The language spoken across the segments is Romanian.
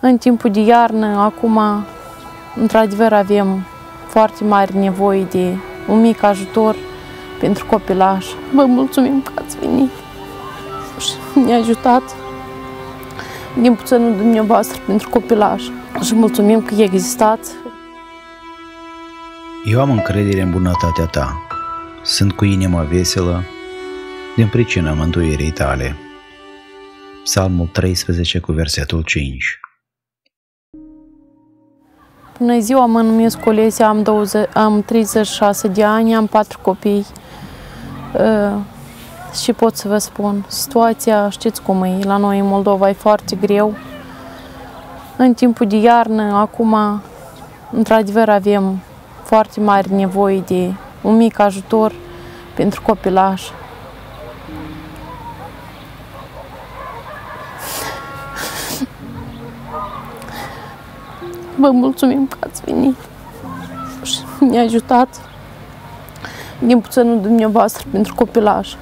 În timpul de iarnă, acum, într-adevăr, avem foarte mari nevoie de un mic ajutor pentru copilaș. Vă mulțumim că ați venit și ne-a ajutat din puținul dumneavoastră pentru copilaș. Și mulțumim că existați. Eu am încredere în bunătatea ta. Sunt cu inima veselă din pricina mântuirii tale. Psalmul 13 cu versetul 5 Bună ziua, mă numesc Olesia, am, 20, am 36 de ani, am patru copii uh, și pot să vă spun, situația știți cum e, la noi în Moldova e foarte greu. În timpul de iarnă, acum, într-adevăr, avem foarte mari nevoie de un mic ajutor pentru copilaș. Vă mulțumim că ați venit și ne-a ajutat din puținul dumneavoastră pentru copilaj.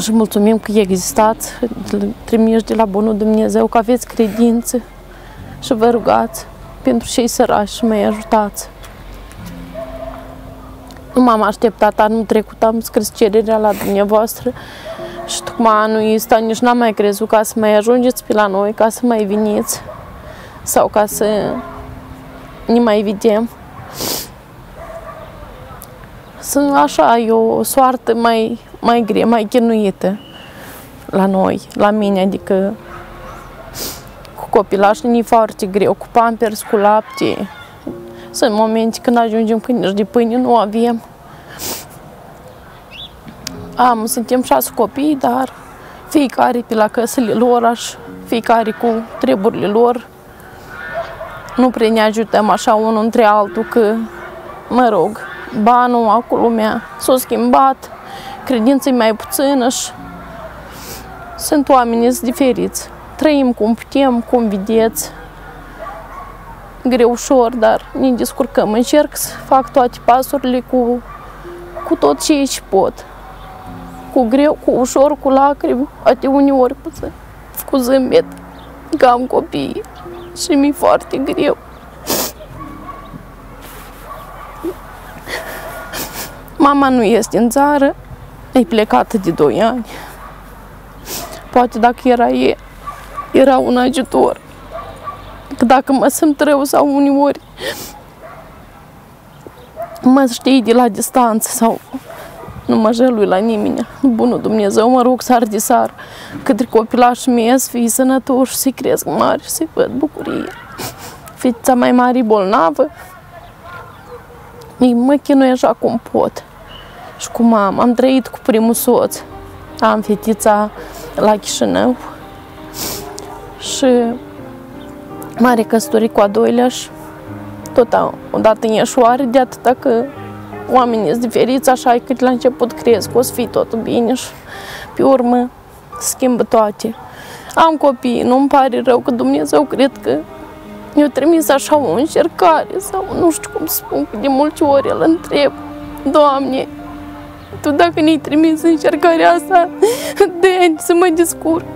Și mulțumim că existați, trimiși de la Bunul Dumnezeu, că aveți credință și vă rugați pentru cei sărași și mai ajutați. Nu m-am așteptat, anul trecut am scris cererea la dumneavoastră și tocmai anul ăsta nici n-am mai crezut ca să mai ajungeți pe la noi, ca să mai veniți sau ca să ne mai vedem. Sunt așa, e o soartă mai, mai grea, mai chinuită la noi, la mine, adică cu copilașii e foarte greu, cu pampers, cu lapte. Sunt momente când ajungem când nici de pâine nu avem. Am, suntem șase copii, dar fiecare pe la căsele lor, fiecare cu treburile lor nu prea ne ajutăm așa unul între altul, că, mă rog, banul, acolo lumea s-a schimbat, credința e mai puțină și sunt oameni diferiți. Trăim cum putem, cum vedeți, greu ușor, dar ne descurcăm. Încerc să fac toate pasurile cu, cu tot ce și pot. Cu greu, cu ușor, cu lacrimi, poate uneori cu, cu zâmbet, că am copii și mi-e foarte greu. Mama nu este în țară, e plecată de 2 ani. Poate dacă era e, era un ajutor. Că dacă mă simt rău sau uneori mă știi de la distanță sau nu mă jălui la nimeni. Bunul Dumnezeu, mă rog, sar de sar, către copilașii mei să fie sănătoși, să cresc mari și să văd bucurie. Fița mai mare bolnavă, mă chinui așa cum pot și cu mama. Am trăit cu primul soț. Am fetița la Chișinău și mare căsătorie cu a doilea și tot odată în Ieșoare, de atâta că oamenii sunt diferiți, așa că la început crezi că o să fie totul bine și pe urmă schimbă toate. Am copii, nu-mi pare rău că Dumnezeu cred că mi-a trimis așa o încercare sau nu știu cum să spun, că de multe ori el întreb, Doamne, Tu dacă ne-ai trimis încercarea asta, de ani să mă descurc.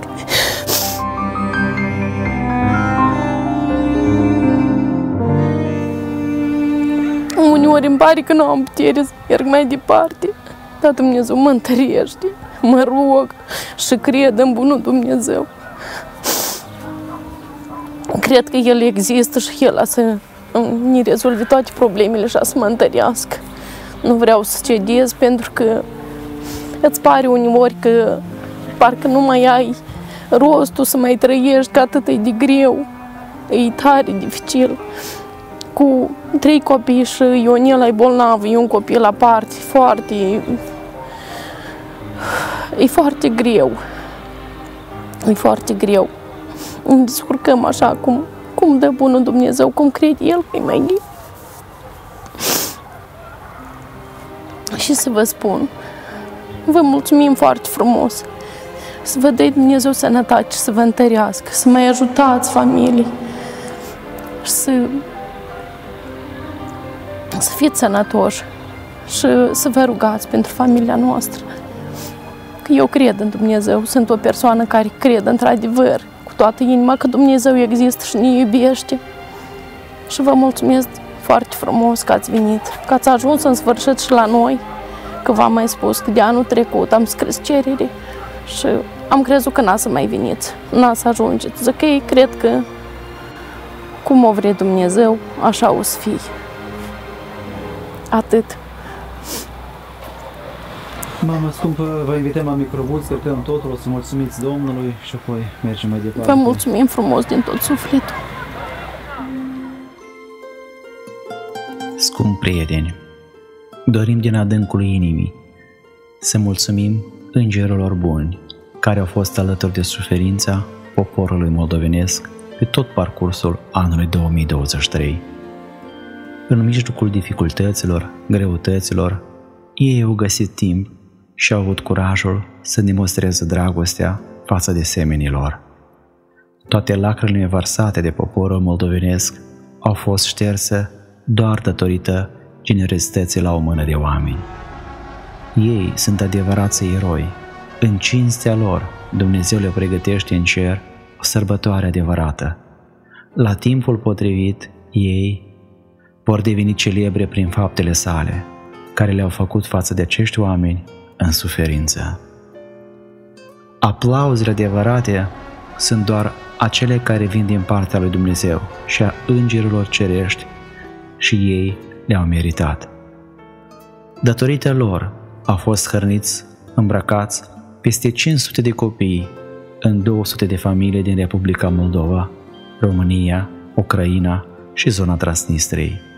Uneori îmi pare că nu am putere să merg mai departe, dar Dumnezeu mă întărește, mă rog și cred în bunul Dumnezeu. Cred că El există și El a să ne rezolve toate problemele și a să mă întărească. Nu vreau să cedez pentru că îți pare uneori că parcă nu mai ai rostul să mai trăiești, că atât e de greu, e tare dificil cu trei copii și Ionela e bolnavă, e un copil la parte, foarte... E foarte greu. E foarte greu. Ne descurcăm așa cum, cum dă bunul Dumnezeu, cum crede El că e mai greu. Și să vă spun, vă mulțumim foarte frumos. Să vă dea Dumnezeu sănătate și să vă întărească, să mai ajutați familii și să să fiți sănătoși și să vă rugați pentru familia noastră. Că eu cred în Dumnezeu, sunt o persoană care cred într-adevăr cu toată inima că Dumnezeu există și ne iubește. Și vă mulțumesc foarte frumos că ați venit, că ați ajuns în sfârșit și la noi, că v-am mai spus că de anul trecut am scris cerere și am crezut că n-a să mai veniți, n-a să ajungeți. Zic că ei cred că cum o vrea Dumnezeu, așa o să fie. Atât. Mama scumpă, vă invităm la microbus, cărcăm totul, o să mulțumiți Domnului și apoi mergem mai departe. Vă mulțumim frumos din tot sufletul. Scump prieteni, dorim din adâncul inimii să mulțumim îngerilor buni care au fost alături de suferința poporului moldovenesc pe tot parcursul anului 2023. În mijlocul dificultăților, greutăților, ei au găsit timp și au avut curajul să demonstreze dragostea față de semenii lor. Toate lacrimile vărsate de poporul moldovenesc au fost șterse doar datorită generozității la o mână de oameni. Ei sunt adevărați eroi. În cinstea lor, Dumnezeu le pregătește în cer o sărbătoare adevărată. La timpul potrivit, ei vor deveni celebre prin faptele sale, care le-au făcut față de acești oameni în suferință. Aplauzele adevărate sunt doar acele care vin din partea lui Dumnezeu și a îngerilor cerești și ei le-au meritat. Datorită lor au fost hărniți, îmbrăcați peste 500 de copii în 200 de familii din Republica Moldova, România, Ucraina și zona Transnistriei.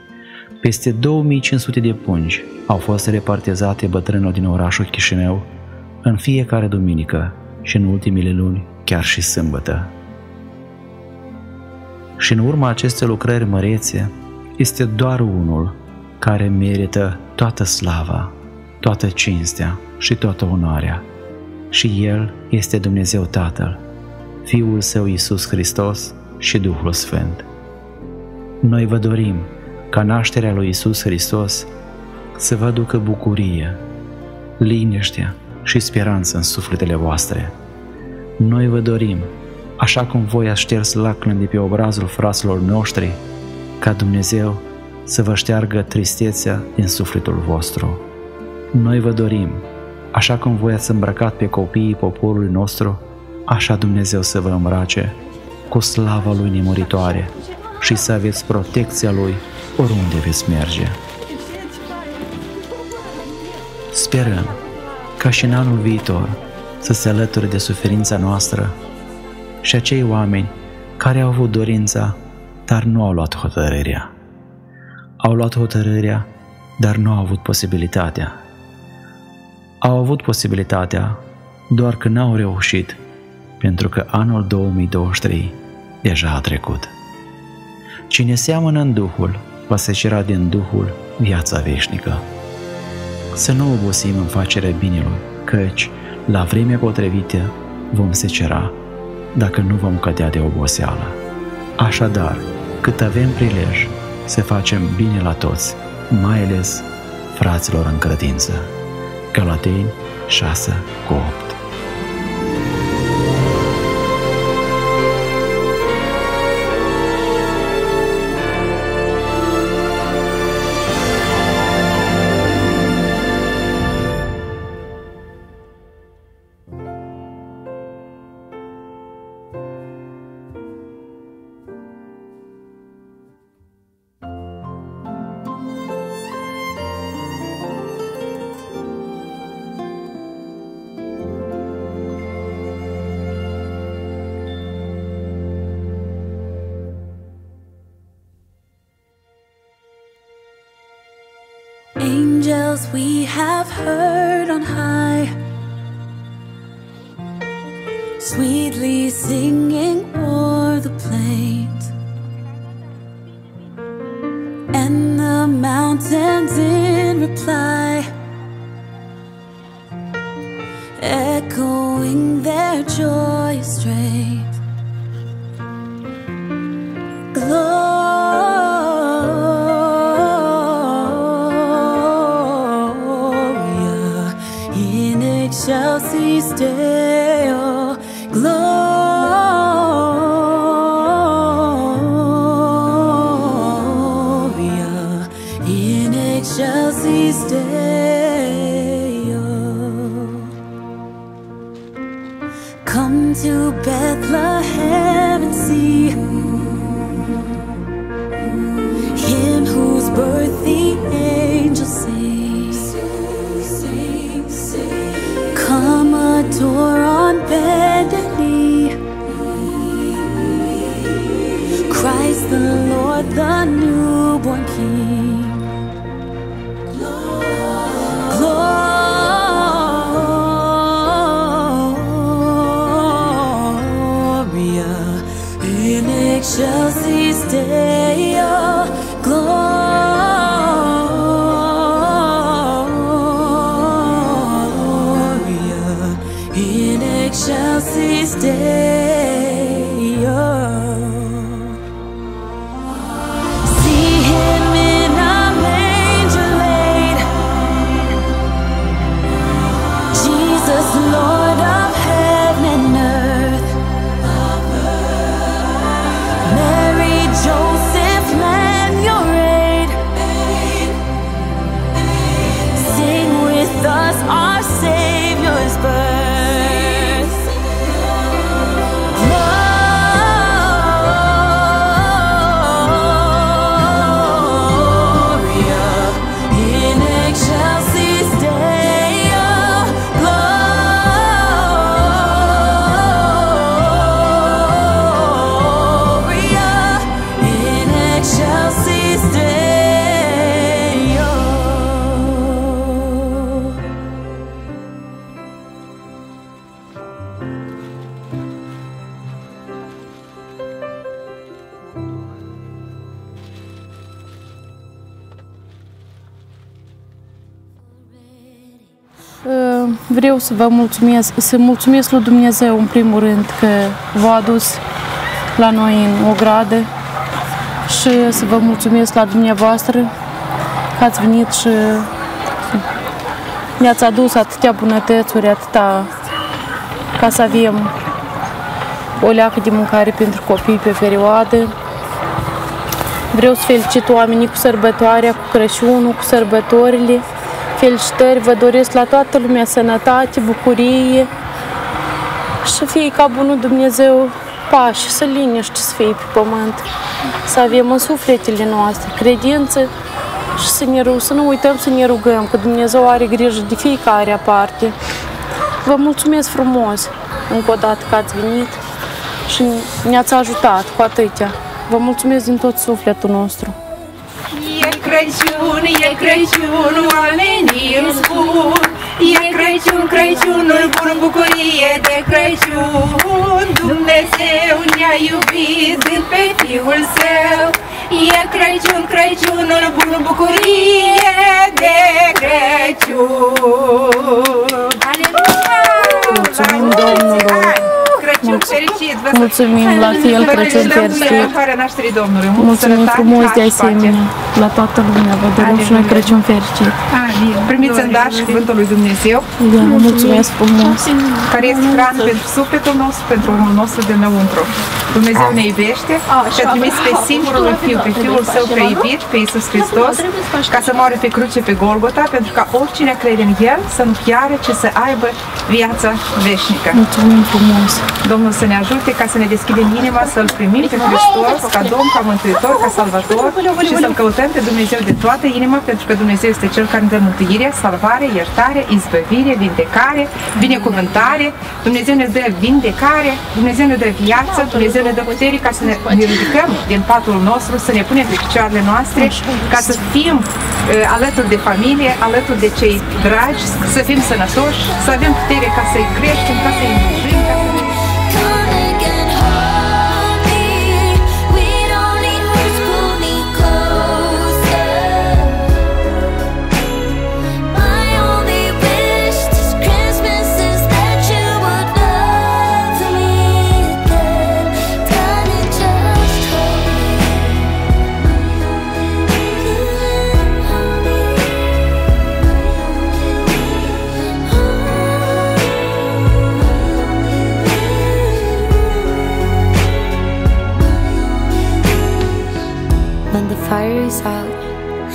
Peste 2500 de pungi au fost repartizate bătrânilor din orașul Chișinău în fiecare duminică și în ultimile luni chiar și sâmbătă. Și în urma acestei lucrări mărețe este doar unul care merită toată slava, toată cinstea și toată onoarea. Și El este Dumnezeu Tatăl, Fiul Său Iisus Hristos și Duhul Sfânt. Noi vă dorim ca nașterea lui Isus Hristos să vă aducă bucurie, liniște și speranță în sufletele voastre. Noi vă dorim, așa cum voi ați șters lacrimi de pe obrazul fraților noștri, ca Dumnezeu să vă șteargă tristețea din sufletul vostru. Noi vă dorim, așa cum voi ați îmbrăcat pe copiii poporului nostru, așa Dumnezeu să vă îmbrace cu slava Lui nemuritoare și să aveți protecția Lui oriunde veți merge. Sperăm ca și în anul viitor să se alăture de suferința noastră și acei oameni care au avut dorința, dar nu au luat hotărârea. Au luat hotărârea, dar nu au avut posibilitatea. Au avut posibilitatea, doar că n-au reușit, pentru că anul 2023 deja a trecut. Cine seamănă în Duhul, va secera din Duhul viața veșnică. Să nu obosim în facerea binelui, căci, la vremea potrivită, vom secera, dacă nu vom cădea de oboseală. Așadar, cât avem prilej să facem bine la toți, mai ales fraților în credință. Galateni 6 cu 8 Angels we have heard on high, sweetly singing o'er the plains, and the mountains in reply, echoing their joyous strains. Vreau să vă mulțumesc, să mulțumesc lui Dumnezeu în primul rând că v-a adus la noi în ogradă și să vă mulțumesc la dumneavoastră că ați venit și ne-ați adus atâtea bunătățuri, atâta ca să avem o leacă de mâncare pentru copii pe perioadă. Vreau să felicit oamenii cu sărbătoarea, cu Crăciunul, cu sărbătorile. Felicitări, vă doresc la toată lumea sănătate, bucurie și să fie ca bunul Dumnezeu pași, să liniște să fie pe pământ, să avem în sufletele noastre credință și să, ne, ru- să nu uităm să ne rugăm, că Dumnezeu are grijă de fiecare aparte. Vă mulțumesc frumos încă o dată că ați venit și ne-ați ajutat cu atâtea. Vă mulțumesc din tot sufletul nostru. E Crăciun, e Crăciun, oamenii îmi spun E Crăciun, Crăciunul bun, bucurie de Crăciun Dumnezeu ne-a iubit dând pe Fiul Său E Crăciun, Crăciunul bun, bucurie de Crăciun Aleluia! Mulțumim La mulți Domnului! ani! Crăciun fericit! vă Mulțumim la fel, Vă Crăciun deseăm fericit! sărbătoarea nașterii Domnului! Multă Mulțumim sănătate, frumos de har și pace. asemenea la toată lumea. Vă dorim și noi Aleluia. Crăciun fericit. Amin. Primiți în dar și cuvântul lui Dumnezeu, Da, mulțumesc frumos. care este hrană pentru sufletul nostru, pentru omul nostru de înăuntru. Dumnezeu ne iubește și a trimis pe singurul Fiu, pe Fiul Său prea iubit, pe Iisus Hristos, ca să moare pe cruce pe Golgota, pentru ca oricine crede în El să nu piară, ci să aibă viața veșnică. Mulțumim frumos. Domnul să ne ajute ca să ne deschidem inima, să-L primim pe Hristos ca Domn, ca Mântuitor, ca Salvator și să-L căutăm pe Dumnezeu de toată inima, pentru că Dumnezeu este Cel care ne dă mântuire, salvare, iertare, izbăvire, vindecare, binecuvântare. Dumnezeu ne dă vindecare, Dumnezeu ne dă viață, Dumnezeu ne dă putere ca să ne, ne ridicăm din patul nostru, să ne punem pe picioarele noastre, ca să fim uh, alături de familie, alături de cei dragi, să fim sănătoși, să avem putere ca să-i creștem, ca să-i îngrijim,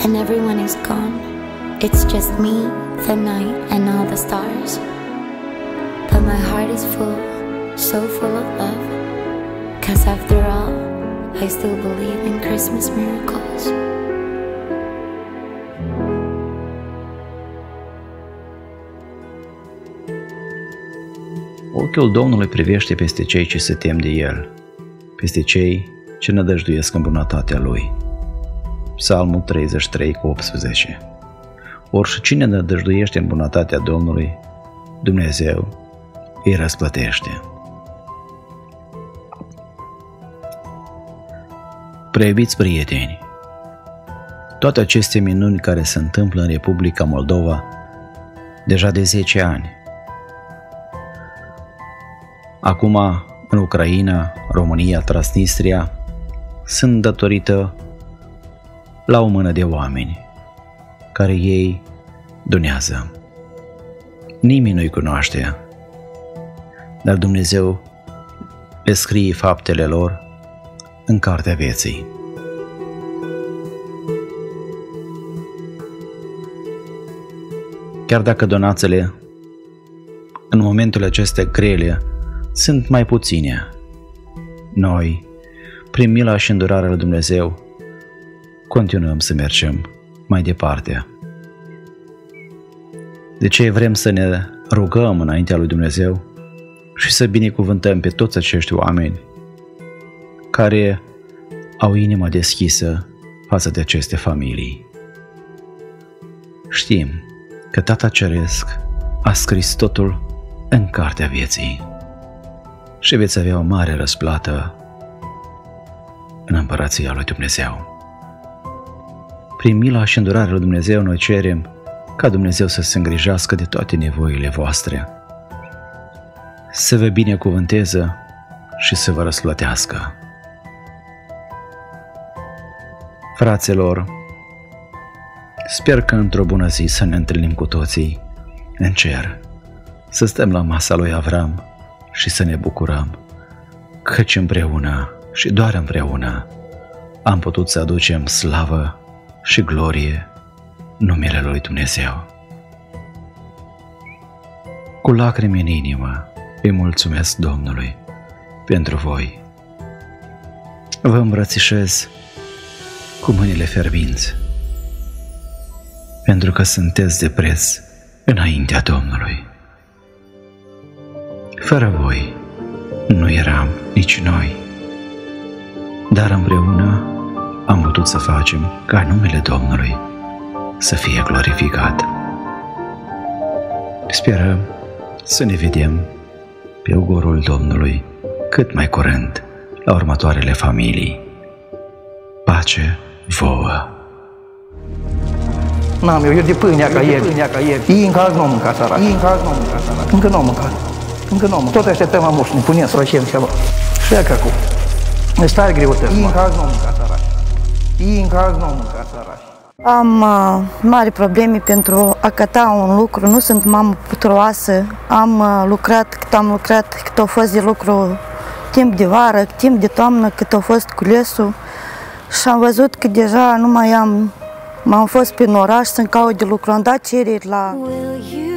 and everyone is gone, it's just me, the night, and all the stars. But my heart is full, so full of love. Cause after all, I still believe in Christmas miracles. Ochiul Domnului privește peste cei ce se tem de El, peste cei ce nădăjduiesc în bunătatea Lui. Psalmul 33 cu 18. Ori și cine nădăjduiește în bunătatea Domnului, Dumnezeu îi răsplătește. Preiubiți prieteni, toate aceste minuni care se întâmplă în Republica Moldova deja de 10 ani. Acum, în Ucraina, România, Transnistria, sunt datorită la o mână de oameni care ei dunează. Nimeni nu-i cunoaște, dar Dumnezeu le scrie faptele lor în cartea vieții. Chiar dacă donațiile în momentul acestea grele sunt mai puține, noi, prin mila și îndurarea lui Dumnezeu, continuăm să mergem mai departe. De ce vrem să ne rugăm înaintea lui Dumnezeu și să binecuvântăm pe toți acești oameni care au inima deschisă față de aceste familii. Știm că Tata Ceresc a scris totul în cartea vieții și veți avea o mare răsplată în împărația lui Dumnezeu. Prin mila și îndurarea lui Dumnezeu noi cerem ca Dumnezeu să se îngrijească de toate nevoile voastre, să vă binecuvânteze și să vă răsplătească. Fraților, sper că într-o bună zi să ne întâlnim cu toții în cer, să stăm la masa lui Avram și să ne bucurăm, căci împreună și doar împreună am putut să aducem slavă și glorie numele lui Dumnezeu. Cu lacrimi în inimă îi mulțumesc Domnului pentru voi. Vă îmbrățișez cu mâinile ferbinți, pentru că sunteți de preț înaintea Domnului. Fără voi nu eram nici noi, dar împreună am putut să facem ca numele Domnului să fie glorificat. Sperăm să ne vedem pe ogorul Domnului cât mai curând la următoarele familii. Pace vouă! N-am eu, eu de pâinea ca ieri. Pâinea ca ieri. Ei în caz nu au mâncat săraci. Ei în caz nu au mâncat săraci. Încă nu au mâncat. Încă nu au mâncat. Tot așteptăm amuș, ne punem să facem ceva. Și că acum. Ne stai greutăți. Ei în caz nu au mâncat săraci. Ei în caz nu au mâncat săraci. Am uh, mari probleme pentru a căta un lucru, nu sunt mamă puturoasă. Am uh, lucrat cât am lucrat, cât a fost de lucru timp de vară, timp de toamnă, cât a fost culesul. Și am văzut că deja nu mai am, m-am fost prin oraș să-mi caut de lucru. Am dat cereri la Will you